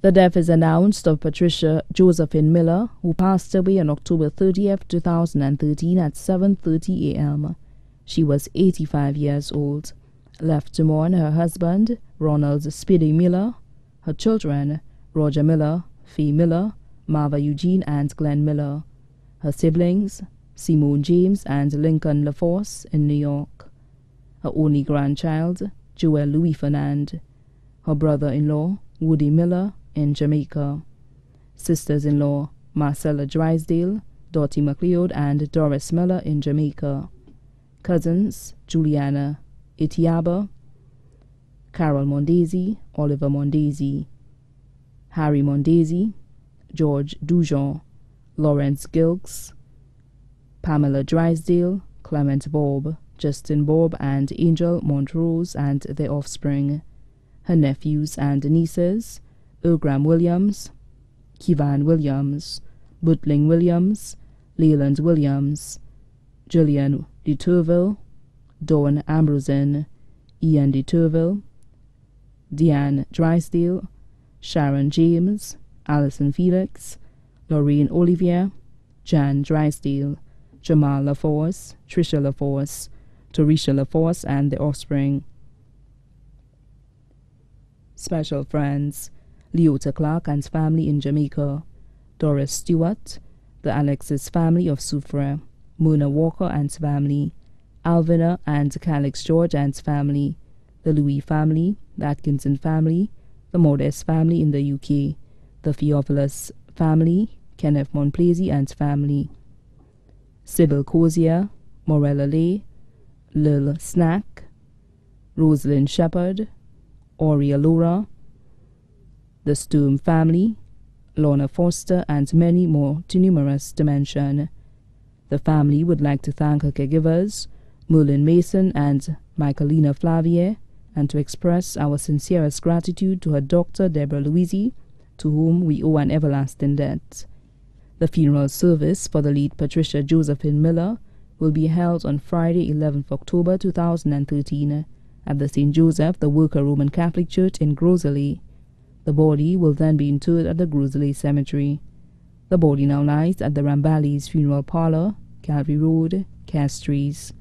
The death is announced of Patricia Josephine Miller, who passed away on October 30th, 2013 at 7.30 a.m. She was 85 years old. Left to mourn her husband, Ronald Speedy Miller, her children, Roger Miller, Fee Miller, Marva Eugene, and Glenn Miller, her siblings, Simone James and Lincoln LaForce in New York, her only grandchild, Joel Louis Fernand, her brother-in-law, Woody Miller, in Jamaica, sisters-in-law, Marcella Drysdale, Dottie McLeod, and Doris Miller in Jamaica, cousins, Juliana Itiaba, Carol Mondesi, Oliver Mondesi, Harry Mondesi, George Dujon, Lawrence Gilks, Pamela Drysdale, Clement Bob, Justin Bob, and Angel Montrose and their offspring, her nephews and nieces, Ergram Williams, Kivan Williams, Butling Williams, Leland Williams, Julian de Turville, Dawn Ambrosen, Ian de Turville, Deanne Drysdale, Sharon James, Alison Felix, Lorraine Olivier, Jan Drysdale, Jamal LaForce, Trisha LaForce, Torisha LaForce, and their offspring. Special friends Leota Clark and family in Jamaica, Doris Stewart, the Alexis family of Soufriere, Mona Walker and family, Alvina and Calix George and family, the Louis family, the Atkinson family, the Modest family in the UK, the Theophilus family, Kenneth Monplaisy and family, Sybil Cozier, Morella Lay, Lil Snack, Rosalind Shepherd, Aurea Laura, the Sturm family, Lorna Foster, and many more too numerous to mention. The family would like to thank her caregivers, Merlin Mason and Michaelina Flavier, and to express our sincerest gratitude to her doctor, Deborah Louisi, to whom we owe an everlasting debt. The funeral service for the late Patricia Josephine Miller will be held on Friday, 11th October 2013 at the St. Joseph the Worker Roman Catholic Church in Gros Islet. The body will then be interred at the Gros Islet Cemetery. The body now lies at the Ramballis Funeral Parlor, Calvary Road, Castries.